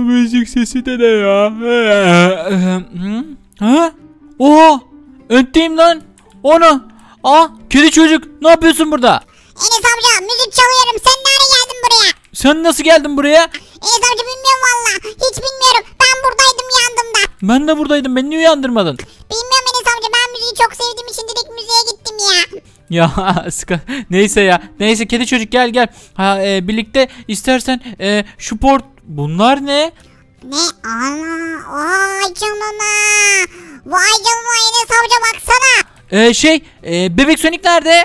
Bu müzik sesi de ne ya? Hı? Ha? Oha! Önteyim lan. Onu. Aa kedi çocuk ne yapıyorsun burada? Enes amca müzik çalıyorum. Sen nereye geldin buraya? Sen nasıl geldin buraya? Enes amca bilmiyorum valla. Hiç bilmiyorum. Ben buradaydım yandımda. Ben de buradaydım. Beni niye uyandırmadın? Bilmiyorum Enes amca ben müziği çok sevdiğim için direkt müziğe gittim ya. Ya sıkı. Neyse ya. Neyse kedi çocuk gel gel. Ha e, birlikte istersen e, şu port bunlar ne? Ne? Ana. Vay canına. Vay canına Enes amca baksana. E, şey e, bebek Sonic nerede?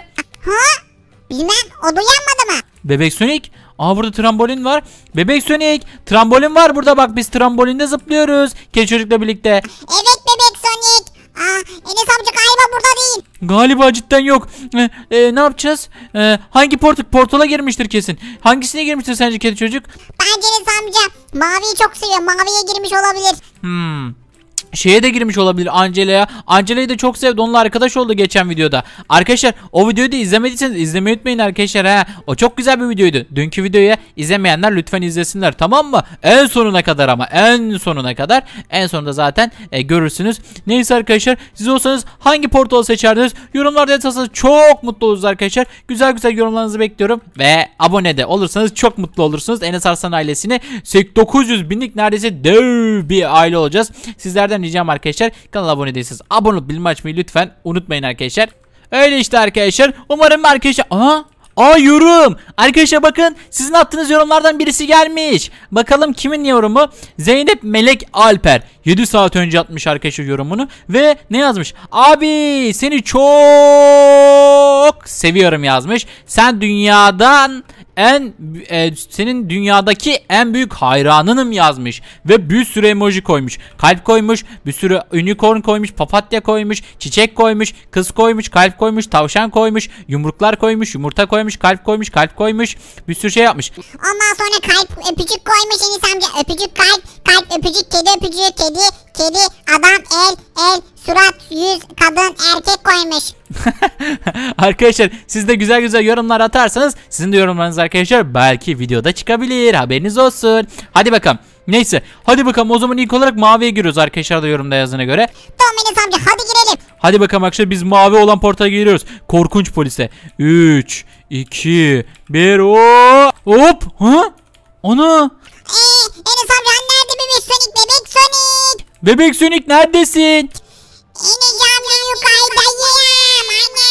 Ha? Bilmem o duyanmadı mı? Bebek Sonic. Aa burada trambolin var. Bebek Sonic. Trambolin var burada bak biz trambolinde zıplıyoruz. Kedi çocukla birlikte. Evet bebek Sonic. Aa, Enes amca galiba burada değil. Galiba cidden yok. E, e, ne yapacağız? E, hangi port portala girmiştir kesin? Hangisine girmiştir sence kedi çocuk? Bence Enes amca maviyi çok seviyor. Maviye girmiş olabilir. Hmm. Şeye de girmiş olabilir Angela'ya. Angela'yı da çok sevdi. Onunla arkadaş oldu geçen videoda. Arkadaşlar o videoyu da izlemediyseniz izlemeyi unutmayın arkadaşlar ha. O çok güzel bir videoydu. Dünkü videoyu izlemeyenler lütfen izlesinler tamam mı? En sonuna kadar ama en sonuna kadar. En sonunda zaten e, görürsünüz. Neyse arkadaşlar siz olsanız hangi portalı seçerdiniz? Yorumlarda yazarsanız çok mutlu oluruz arkadaşlar. Güzel güzel yorumlarınızı bekliyorum. Ve abone de olursanız çok mutlu olursunuz. Enes Arslan ailesini 900 binlik neredeyse dev bir aile olacağız. Sizlerden ricam arkadaşlar kanala abone değilseniz abone olup bildirim açmayı lütfen unutmayın arkadaşlar. Öyle işte arkadaşlar. Umarım arkadaşlar... Aha! Aa yorum. Arkadaşlar bakın sizin attığınız yorumlardan birisi gelmiş. Bakalım kimin yorumu? Zeynep Melek Alper. 7 saat önce atmış arkadaşlar yorumunu. Ve ne yazmış? Abi seni çok seviyorum yazmış. Sen dünyadan en e, senin dünyadaki en büyük hayranınım yazmış ve bir sürü emoji koymuş. Kalp koymuş, bir sürü unicorn koymuş, papatya koymuş, çiçek koymuş, kız koymuş, kalp koymuş, tavşan koymuş, yumruklar koymuş, yumurta koymuş, kalp koymuş, kalp koymuş. Bir sürü şey yapmış. Ondan sonra kalp öpücük koymuş Enes amca. Öpücük kalp, kalp öpücük, kedi öpücüğü, kedi, kedi, adam, el, el, surat, yüz, kadın, erkek koymuş. arkadaşlar siz de güzel güzel yorumlar atarsanız sizin de yorumlarınız arkadaşlar belki videoda çıkabilir. Haberiniz olsun. Hadi bakalım. Neyse hadi bakalım o zaman ilk olarak maviye giriyoruz arkadaşlar da yorumda yazına göre. Tamam Enes amca hadi girelim. Hadi bakalım arkadaşlar biz mavi olan portala giriyoruz. Korkunç polise. 3, 2, 1 hop. Ha? Ana. Eee Enes amca nerede bebek Sonic bebek Sonic? Bebek Sonic neredesin? Amca yukarıdayım anne.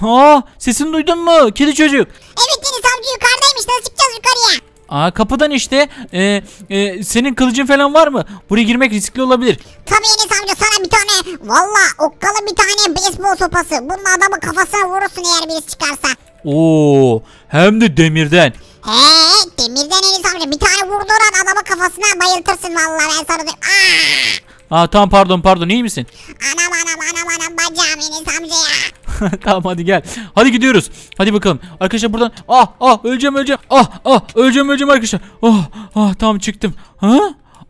Ha, sesini duydun mu? Kedi çocuk. Evet Enes amca yukarıdaymış nasıl çıkacağız yukarıya? Aa kapıdan işte. Ee, e, senin kılıcın falan var mı? Buraya girmek riskli olabilir. Tabii Enes amca sana bir tane valla okkalı bir tane beyzbol sopası. Bunun adamı kafasına vurursun eğer birisi çıkarsa. Oo, hem de demirden. He demirden Enes amca bir tane vurduran adamı kafasına bayıltırsın valla ben sana diyeyim. Aa, Aa tamam pardon pardon iyi misin? anam anam anam anam bacağım Enes amca ya. tamam hadi gel. Hadi gidiyoruz. Hadi bakalım. Arkadaşlar buradan ah ah öleceğim öleceğim. Ah ah öleceğim öleceğim arkadaşlar. Ah ah tamam çıktım. Ha?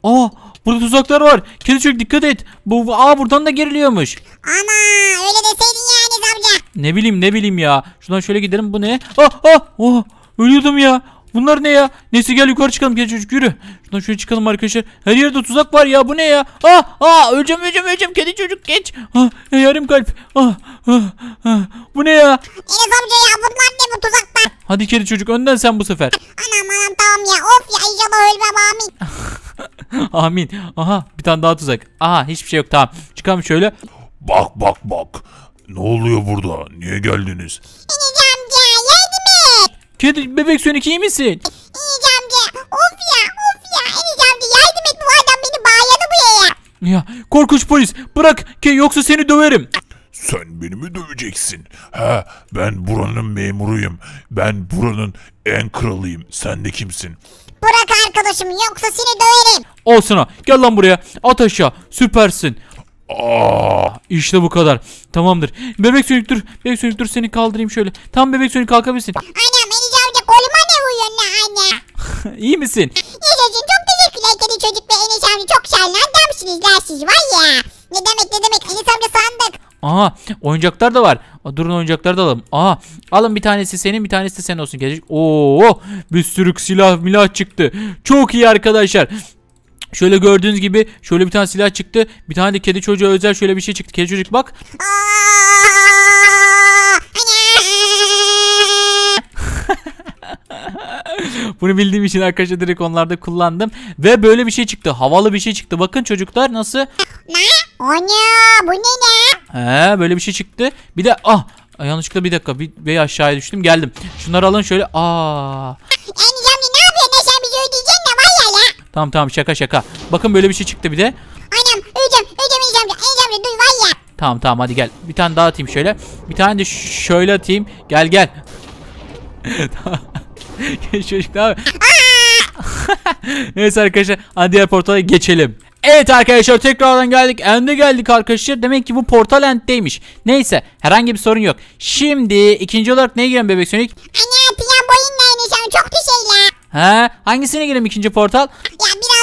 Ah burada tuzaklar var. Kedi çocuk dikkat et. Bu aa buradan da geriliyormuş. Ana öyle deseydin ya Enes amca. Ne bileyim ne bileyim ya. Şuradan şöyle gidelim. Bu ne? Ah ah oh ölüyordum ya. Bunlar ne ya? Neyse gel yukarı çıkalım gel çocuk yürü. Şuradan şöyle çıkalım arkadaşlar. Her yerde tuzak var ya bu ne ya? Ah ah öleceğim öleceğim öleceğim kedi çocuk geç. Ah yarım kalp. Ah ah ah. Bu ne ya? Enes amca ya bunlar ne bu tuzaklar? Hadi kedi çocuk önden sen bu sefer. Anam anam tamam ya of ya inşallah ölmem amin. Amin. Aha bir tane daha tuzak. Aha hiçbir şey yok tamam. Çıkalım şöyle. Bak bak bak. Ne oluyor burada? Niye geldiniz? Enes. Kedi bebek Sonic iyi misin? Enes amca of ya of ya Enes amca yardım et bu adam beni bağladı buraya. Ya korkunç polis bırak ki yoksa seni döverim. Sen beni mi döveceksin? He, ben buranın memuruyum. Ben buranın en kralıyım. Sen de kimsin? Bırak arkadaşım yoksa seni döverim. Al sana gel lan buraya at aşağı süpersin. Aa, İşte bu kadar. Tamamdır. Bebek Sonic dur. Bebek Sonic dur seni kaldırayım şöyle. Tam bebek Sonic kalkabilirsin. Amca ne lan anne? iyi misin? Yaşasın çok teşekkürler kedi çocuk ve Enes amca çok şahane adamsınız lan siz var ya. Ne demek ne demek Enes amca sandık. Aha oyuncaklar da var. Aa, Durun oyuncakları da alalım. Aha alın bir tanesi senin bir tanesi de senin olsun. Gelecek. Oo bir sürü silah milah çıktı. Çok iyi arkadaşlar. Şöyle gördüğünüz gibi şöyle bir tane silah çıktı. Bir tane de kedi çocuğa özel şöyle bir şey çıktı. Kedi çocuk bak. Aa, Bunu bildiğim için arkadaşlar direkt onlarda kullandım. Ve böyle bir şey çıktı. Havalı bir şey çıktı. Bakın çocuklar nasıl? Ne? Ana bu ne ne? He böyle bir şey çıktı. Bir de ah yanlışlıkla bir dakika bir, bir aşağıya düştüm geldim. Şunları alın şöyle. Aa ne? Ne ne? Tamam tamam şaka şaka. Bakın böyle bir şey çıktı bir de. Anam Enes amca. Enes amca duy var ya. Tamam tamam hadi gel. Bir tane daha atayım şöyle. Bir tane de şöyle atayım. Gel gel. Tamam. Genç çocuk ne yapıyor? Neyse arkadaşlar hadi diğer portala geçelim. Evet arkadaşlar tekrardan geldik. End'e geldik arkadaşlar. Demek ki bu portal End'deymiş. Neyse herhangi bir sorun yok. Şimdi ikinci olarak neye girelim bebek Sonic? Ana piyan boyun ne Enes amca çok bir şey la. Ha hangisine girelim ikinci portal? Ya birazcık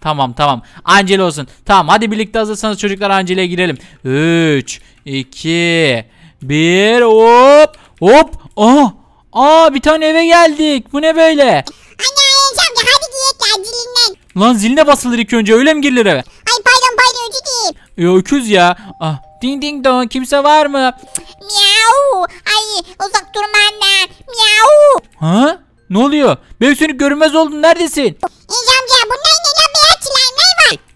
Tamam tamam. Angela olsun. Tamam hadi birlikte hazırsanız çocuklar Angela'ya girelim. 3, 2, 1 hop hop. Aa, aa bir tane eve geldik. Bu ne böyle? Ana Enes amca hadi giyek ya dilinden. Lan ziline basılır ilk önce öyle mi girilir eve? Ay pardon pardon özür dilerim. Ya öküz ya. Ah, ding ding dong kimse var mı? Miau. Ay uzak dur benden. Miau. Ha? Ne oluyor? Bebek sönük görünmez oldun neredesin? Amca bunlar ne ne var?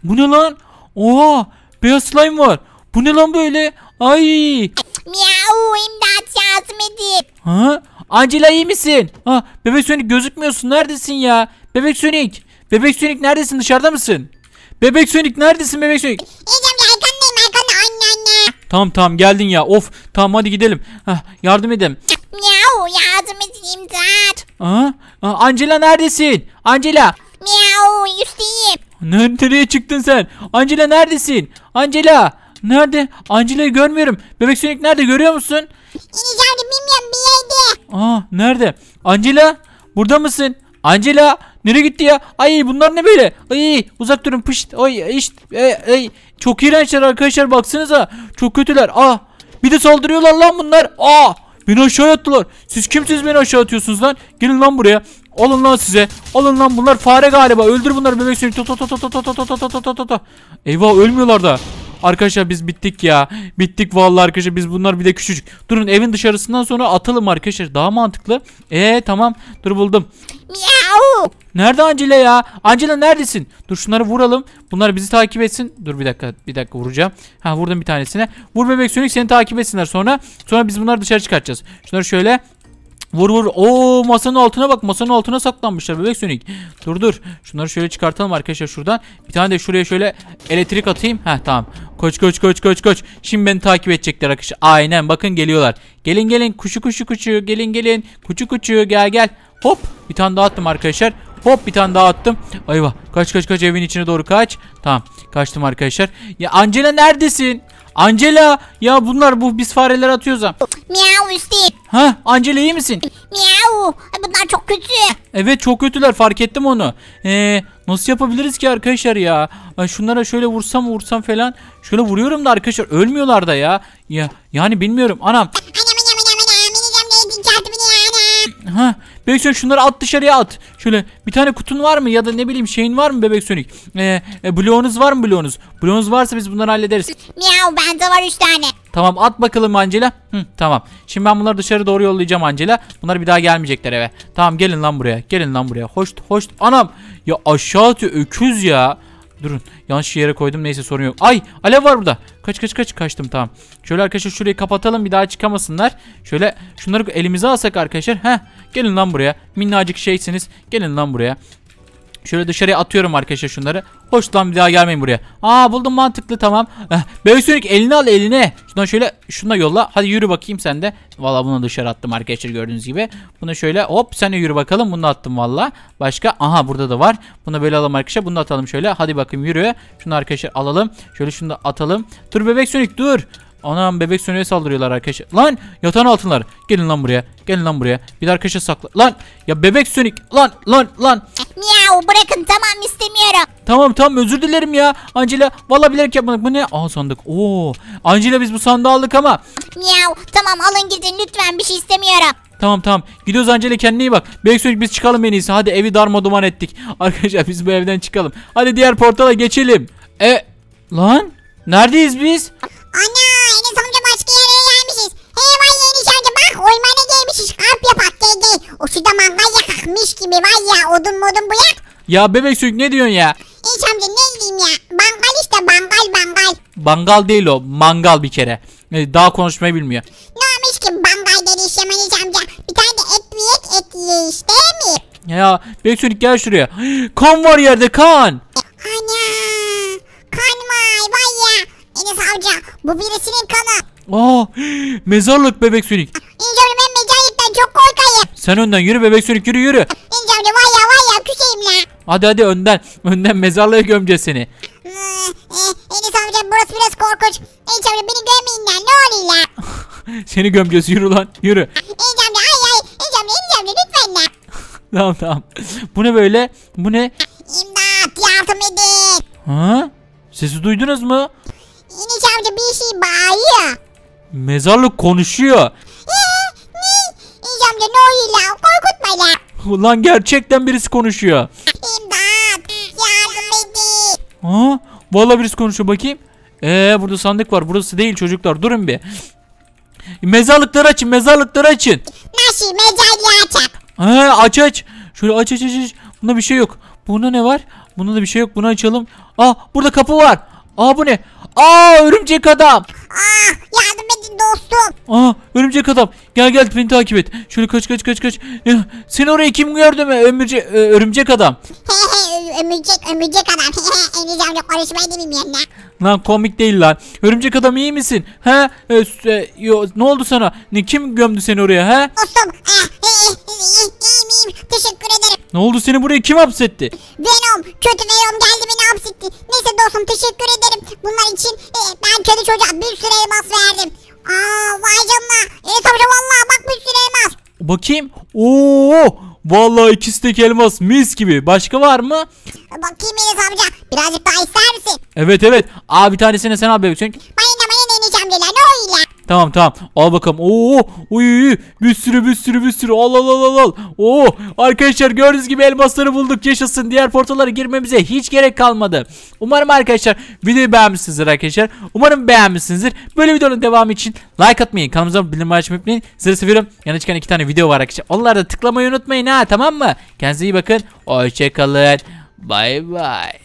Bu ne lan? Oha beyaz slime var. Bu ne lan böyle? Ay. Miau imdat yardım edin. Ha? Angela iyi misin? Ha, Bebek Sonic gözükmüyorsun. Neredesin ya? Bebek Sonic. Bebek Sonic neredesin? Dışarıda mısın? Bebek Sonic neredesin Bebek Sonic? Enes amca arkandayım arkanda anne anne. Tamam tamam geldin ya. Of tamam hadi gidelim. Hah, yardım edin. Miau yardım edin imdat. Aha, Aa, Angela neredesin? Angela. Miau üstteyim. Ner- Nereye çıktın sen? Angela neredesin? Angela. Nerede? Angela'yı görmüyorum. Bebek Sonic nerede görüyor musun? Amca bilmiyorum bir yerde. Aa nerede? Angela burada mısın? Angela nereye gitti ya? Ay bunlar ne böyle? Ay uzak durun pışt. Ay işte ay, ay. çok iğrençler arkadaşlar baksanıza. Çok kötüler. Aa bir de saldırıyorlar lan bunlar. Aa beni aşağı attılar. Siz kimsiniz beni aşağı atıyorsunuz lan? Gelin lan buraya. Alın lan size. Alın lan bunlar fare galiba. Öldür bunları bebek sürü. Eyvah ölmüyorlar da. Arkadaşlar biz bittik ya. Bittik vallahi arkadaşlar biz bunlar bir de küçücük. Durun evin dışarısından sonra atalım arkadaşlar. Daha mantıklı. Ee tamam. Dur buldum. Nerede Angela ya? Angela neredesin? Dur şunları vuralım. Bunlar bizi takip etsin. Dur bir dakika. Bir dakika vuracağım. Ha vurdum bir tanesine. Vur bebek sönük seni takip etsinler sonra. Sonra biz bunları dışarı çıkartacağız. Şunları şöyle Vur vur. Oo masanın altına bak. Masanın altına saklanmışlar bebek sönük. Dur dur. Şunları şöyle çıkartalım arkadaşlar şuradan. Bir tane de şuraya şöyle elektrik atayım. Heh tamam. Koç koç koç koç koç. Şimdi beni takip edecekler arkadaşlar. Aynen bakın geliyorlar. Gelin gelin kuşu kuşu kuşu. Gelin gelin. Kuçu kuçu gel gel. Hop bir tane daha attım arkadaşlar. Hop bir tane daha attım. Ayva kaç kaç kaç evin içine doğru kaç. Tamam kaçtım arkadaşlar. Ya Angela neredesin? Angela ya bunlar bu biz fareler atıyoruz ha. Miau üstteyim. Ha Angela iyi misin? Miau. Bunlar çok kötü. Evet çok kötüler fark ettim onu. Ee, nasıl yapabiliriz ki arkadaşlar ya? Şunlara şöyle vursam vursam falan. Şöyle vuruyorum da arkadaşlar ölmüyorlar da ya. Ya yani bilmiyorum anam anam. Ha Bebek Sonic şunları at dışarıya at. Şöyle bir tane kutun var mı ya da ne bileyim şeyin var mı Bebek Sonic? Ee, e, bloğunuz var mı bloğunuz? Bloğunuz varsa biz bunları hallederiz. Miau bende var üç tane. Tamam at bakalım Angela. Hı, tamam. Şimdi ben bunları dışarı doğru yollayacağım Angela. Bunlar bir daha gelmeyecekler eve. Tamam gelin lan buraya. Gelin lan buraya. Hoş hoş. Anam. Ya aşağı atıyor öküz ya. Durun. Yanlış yere koydum. Neyse sorun yok. Ay alev var burada. Kaç kaç kaç kaçtım tamam. Şöyle arkadaşlar şurayı kapatalım bir daha çıkamasınlar. Şöyle şunları elimize alsak arkadaşlar. Heh. Gelin lan buraya. Minnacık şeysiniz. Gelin lan buraya. Şöyle dışarıya atıyorum arkadaşlar şunları. Hoş lan bir daha gelmeyin buraya. Aa buldum mantıklı tamam. Eh, Sonic elini al eline. Şundan şöyle şuna yolla. Hadi yürü bakayım sen de. Valla bunu dışarı attım arkadaşlar gördüğünüz gibi. Bunu şöyle hop sen de yürü bakalım. Bunu attım valla. Başka aha burada da var. Bunu böyle alalım arkadaşlar. Bunu atalım şöyle. Hadi bakayım yürü. Şunu arkadaşlar alalım. Şöyle şunu da atalım. Dur bebek Sonic dur. Anam bebek sönüğe saldırıyorlar arkadaşlar. Lan yatağın altınlar. Gelin lan buraya. Gelin lan buraya. Bir de arkadaşa sakla. Lan ya bebek sönük. Lan lan lan. Miau bırakın tamam istemiyorum. Tamam tamam özür dilerim ya. Angela vallahi bilerek yapmadık. Bu ne? Aa sandık. Oo. Angela biz bu sandığı aldık ama. Miau tamam alın gidin lütfen bir şey istemiyorum. Tamam tamam. Gidiyoruz Angela kendine iyi bak. Bebek sönük biz çıkalım en iyisi. Hadi evi darma duman ettik. Arkadaşlar biz bu evden çıkalım. Hadi diğer portala geçelim. E lan neredeyiz biz? Ana vay Enes amca bak oymana gelmişiz. Kamp yapak gel gel. O şurada mangal yakakmış gibi var ya odun modun bu yak. Ya bebek sönük ne diyorsun ya? Enes amca ne diyeyim ya. Bangal işte bangal bangal. Bangal değil o. Mangal bir kere. E, Daha konuşmayı bilmiyor. Ne olmuş ki bangal dedi işte Enes amca. Bir tane de et yiyek et yiye işte mi? Ya bebek sönük gel şuraya. Kan var yerde kan. Ana kan var vay ya. Enes amca bu birisinin kanı. Aa mezarlık bebek sönük. Enes amca ben mecayipten çok korkayım. Sen önden yürü bebek sönük yürü yürü. Enes amca vay ya vay ya küseyim la. Hadi hadi önden. Önden mezarlığa gömeceğiz seni. Ee, e, Enes amca burası biraz korkunç. Amca beni görmeyin lan ne oluyor la? Seni gömeceğiz yürü lan yürü. Amca ay ay Enes amca lütfen la. Tamam tamam. Bu ne böyle? Bu ne? İmdat yardım edin. Ha? Sesi duydunuz mu? Enes amca bir şey bağırıyor. Mezarlık konuşuyor. Amca ne oluyor? Korkutma la. Ulan gerçekten birisi konuşuyor. İmdat yardım edin. Ha? Vallahi birisi konuşuyor bakayım. Ee burada sandık var. Burası değil çocuklar. Durun bir. Mezarlıkları açın, mezarlıkları açın. Nasıl mecayla açak? Ha aç aç. Şöyle aç aç aç. aç. Bunda bir şey yok. Bunda ne var? Bunda da bir şey yok. Bunu açalım. Aa burada kapı var. Aa bu ne? Aa örümcek adam. Ah edin dostum. Aa örümcek adam. Gel gel beni takip et. Şöyle kaç kaç kaç kaç. Ya, seni oraya kim gördü mü? Örümcek, e, örümcek adam. Ömürcek ömürcek adam. Enes amca konuşmayı bilmiyorum la. Lan komik değil lan. Örümcek adam iyi misin? He? E, e, yo, ne oldu sana? Ne kim gömdü seni oraya he? Dostum ah, iyiyim iyiyim teşekkür ederim. Ne oldu seni buraya kim hapsetti? Venom kötü Venom geldi beni hapsetti. Neyse dostum teşekkür ederim. Bunlar için e, ben kötü çocuğa bir sürü elmas verdim. Aa vay canına. Evet amca valla bak bir sürü elmas. Bakayım. Oo! Vallahi ikisi de elmas mis gibi. Başka var mı? Bakayım Enes amca birazcık daha ister misin? Evet evet. Aa bir tanesini sen al bebek çünkü. Bana ne bana ne Enes amcalar ne oluyor? Tamam tamam. Al bakalım. Oo! Uy, bir sürü bir sürü bir sürü. Al al al al al. Oo! Arkadaşlar gördüğünüz gibi elmasları bulduk. Yaşasın. Diğer portalara girmemize hiç gerek kalmadı. Umarım arkadaşlar videoyu beğenmişsinizdir arkadaşlar. Umarım beğenmişsinizdir. Böyle videonun devamı için like atmayı, kanalımıza bildirim açmayı unutmayın. Sizleri seviyorum. Yana çıkan iki tane video var arkadaşlar. Onları da tıklamayı unutmayın ha tamam mı? Kendinize iyi bakın. Hoşçakalın. Bay bay.